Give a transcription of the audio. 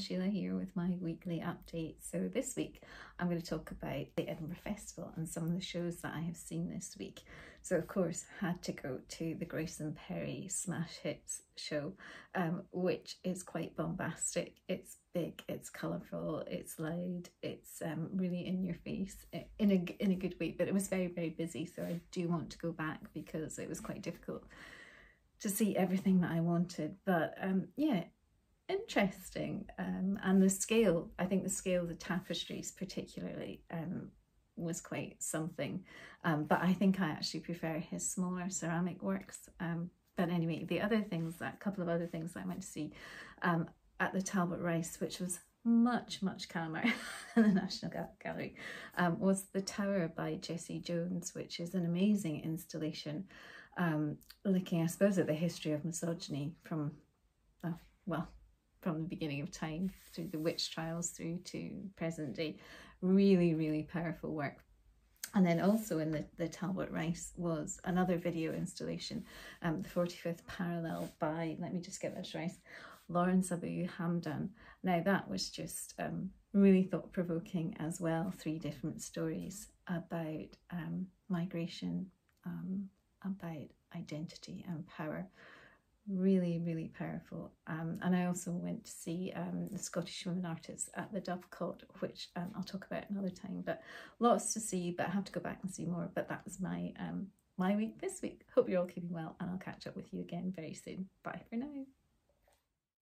Sheila here with my weekly update. So this week I'm going to talk about the Edinburgh Festival and some of the shows that I have seen this week. So of course had to go to the Grayson Perry Smash Hits show, um, which is quite bombastic. It's big, it's colourful, it's loud, it's um, really in your face in a, in a good way, but it was very, very busy. So I do want to go back because it was quite difficult to see everything that I wanted. But um, yeah, interesting. Um, and the scale, I think the scale of the tapestries particularly um, was quite something. Um, but I think I actually prefer his smaller ceramic works. Um, but anyway, the other things, that a couple of other things I went to see um, at the Talbot Rice, which was much, much calmer than the National Gallery, um, was The Tower by Jesse Jones, which is an amazing installation looking, I suppose, at the history of misogyny from, uh, well, from the beginning of time through the witch trials through to present day. Really, really powerful work. And then also in the, the Talbot Rice was another video installation, um, the 45th Parallel by, let me just get this right, Lawrence Abu Hamdan. Now that was just um, really thought-provoking as well, three different stories about um, migration, um, about identity and power really really powerful. Um, and I also went to see um, the Scottish women artists at the Dovecot which um, I'll talk about another time but lots to see but I have to go back and see more. But that was my um, my week this week. Hope you're all keeping well and I'll catch up with you again very soon. Bye for now